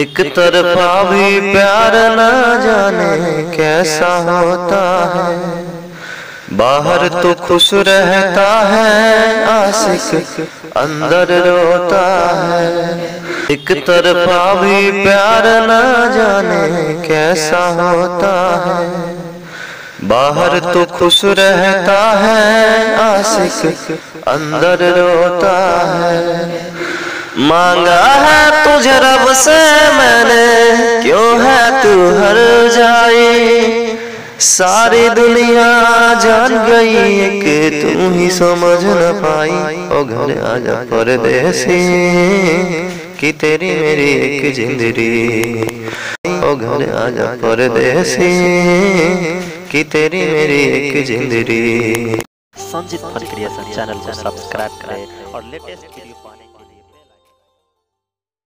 एक तरफा भी प्यार न जाने कैसा होता है। बाहर तो खुश रहता है, आशिक अंदर रोता है। एक तरफा भी प्यार न जाने कैसा होता है। बाहर तो खुश रहता है, आशिक अंदर रोता है। मांगा है तुझे रब से मैंने क्यों है तू हर जाई सारी दुनिया जान गई कि तू ही समझ न पाई। ओ घर आजा परदेसी, कि तेरी मेरी एक ज़िंदगी। ओ घर आजा परदेसी, कि तेरी मेरी एक ज़िंदगी। संजीत चैनल को सब्सक्राइब करें और लेटेस्ट वीडियो